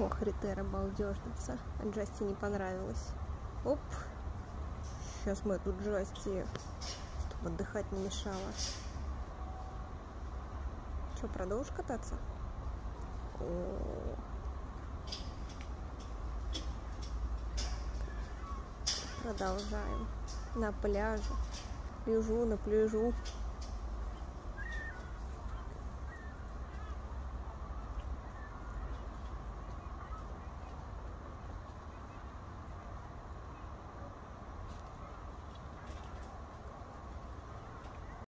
Ох, Ритера балдежница. А Джасти не понравилось. Оп. Сейчас мы тут Джасти, чтобы отдыхать не мешало. Что, продолжишь кататься? О. Продолжаем. На пляже. Лежу на пляжу.